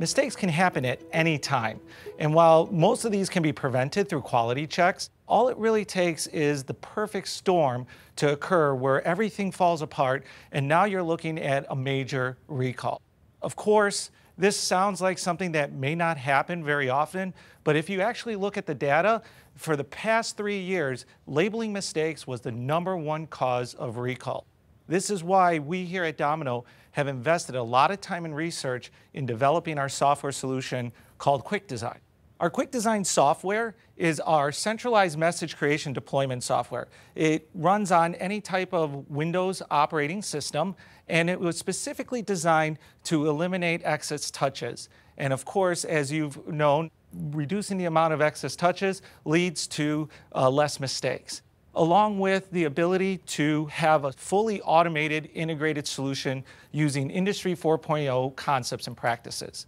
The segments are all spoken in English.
Mistakes can happen at any time. And while most of these can be prevented through quality checks, all it really takes is the perfect storm to occur where everything falls apart and now you're looking at a major recall. Of course, this sounds like something that may not happen very often, but if you actually look at the data, for the past three years, labeling mistakes was the number one cause of recall. This is why we here at Domino have invested a lot of time and research in developing our software solution called Quick Design. Our Quick Design software is our centralized message creation deployment software. It runs on any type of Windows operating system, and it was specifically designed to eliminate excess touches. And of course, as you've known, reducing the amount of excess touches leads to uh, less mistakes along with the ability to have a fully automated integrated solution using Industry 4.0 concepts and practices.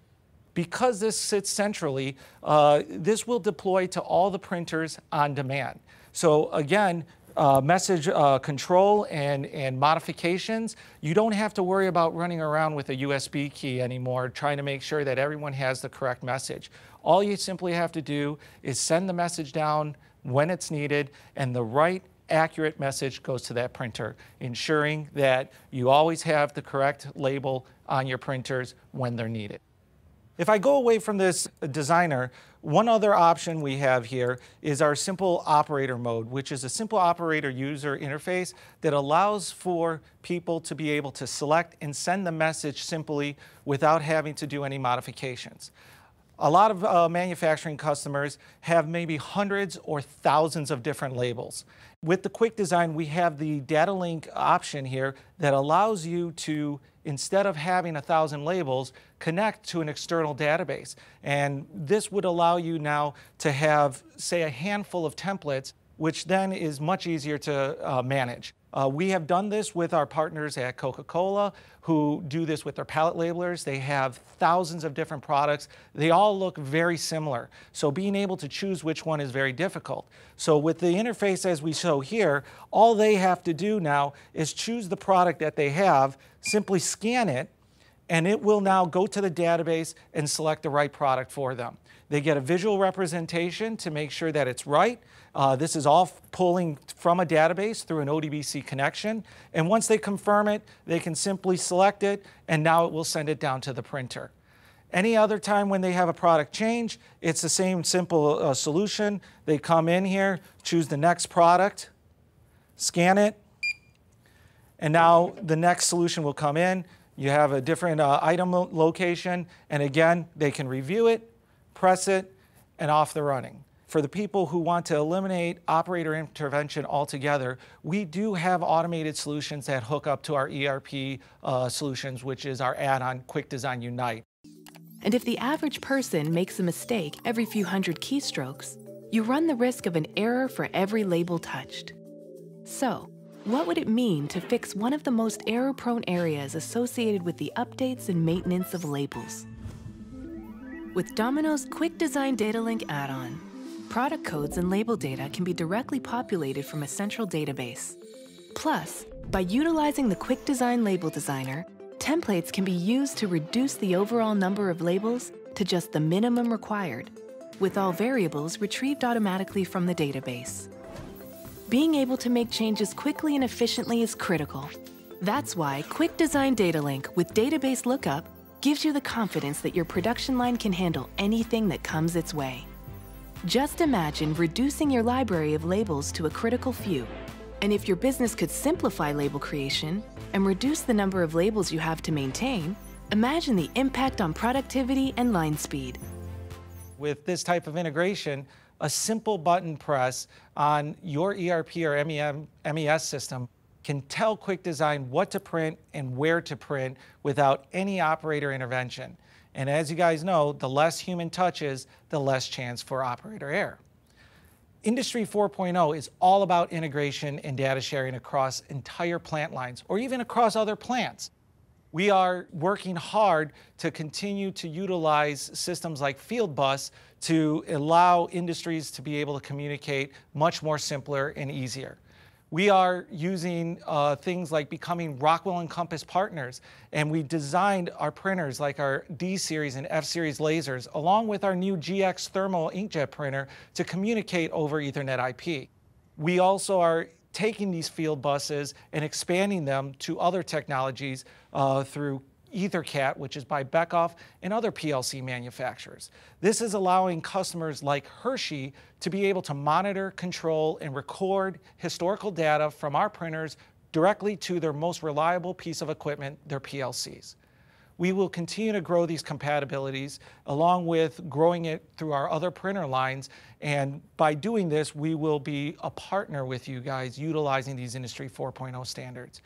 Because this sits centrally, uh, this will deploy to all the printers on demand. So again, uh, message uh, control and, and modifications, you don't have to worry about running around with a USB key anymore, trying to make sure that everyone has the correct message. All you simply have to do is send the message down when it's needed, and the right accurate message goes to that printer, ensuring that you always have the correct label on your printers when they're needed. If I go away from this designer, one other option we have here is our simple operator mode, which is a simple operator user interface that allows for people to be able to select and send the message simply without having to do any modifications. A lot of uh, manufacturing customers have maybe hundreds or thousands of different labels. With the quick design, we have the data link option here that allows you to, instead of having a thousand labels, connect to an external database. And this would allow you now to have, say, a handful of templates, which then is much easier to uh, manage. Uh, we have done this with our partners at Coca-Cola who do this with their pallet labelers. They have thousands of different products. They all look very similar. So being able to choose which one is very difficult. So with the interface as we show here, all they have to do now is choose the product that they have, simply scan it, and it will now go to the database and select the right product for them. They get a visual representation to make sure that it's right. Uh, this is all pulling from a database through an ODBC connection. And once they confirm it, they can simply select it, and now it will send it down to the printer. Any other time when they have a product change, it's the same simple uh, solution. They come in here, choose the next product, scan it, and now the next solution will come in. You have a different uh, item location, and again, they can review it, press it, and off the running. For the people who want to eliminate operator intervention altogether, we do have automated solutions that hook up to our ERP uh, solutions, which is our add-on Quick Design Unite. And if the average person makes a mistake every few hundred keystrokes, you run the risk of an error for every label touched. So, what would it mean to fix one of the most error-prone areas associated with the updates and maintenance of labels? With Domino's Quick Design Data Link add-on, product codes and label data can be directly populated from a central database. Plus, by utilizing the Quick Design Label Designer, templates can be used to reduce the overall number of labels to just the minimum required, with all variables retrieved automatically from the database. Being able to make changes quickly and efficiently is critical. That's why Quick Design Data Link with Database Lookup gives you the confidence that your production line can handle anything that comes its way. Just imagine reducing your library of labels to a critical few. And if your business could simplify label creation and reduce the number of labels you have to maintain, imagine the impact on productivity and line speed. With this type of integration, a simple button press on your ERP or MES system can tell Quick Design what to print and where to print without any operator intervention. And as you guys know, the less human touches, the less chance for operator error. Industry 4.0 is all about integration and data sharing across entire plant lines or even across other plants. We are working hard to continue to utilize systems like Fieldbus to allow industries to be able to communicate much more simpler and easier. We are using uh, things like becoming Rockwell Encompass partners, and we designed our printers like our D series and F series lasers, along with our new GX thermal inkjet printer to communicate over Ethernet IP. We also are taking these field buses and expanding them to other technologies uh, through EtherCAT, which is by Beckhoff and other PLC manufacturers. This is allowing customers like Hershey to be able to monitor, control, and record historical data from our printers directly to their most reliable piece of equipment, their PLCs. We will continue to grow these compatibilities along with growing it through our other printer lines. And by doing this, we will be a partner with you guys utilizing these Industry 4.0 standards.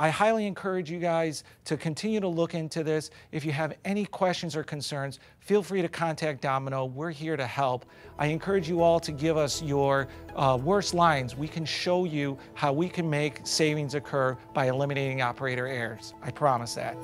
I highly encourage you guys to continue to look into this. If you have any questions or concerns, feel free to contact Domino. We're here to help. I encourage you all to give us your uh, worst lines. We can show you how we can make savings occur by eliminating operator errors. I promise that.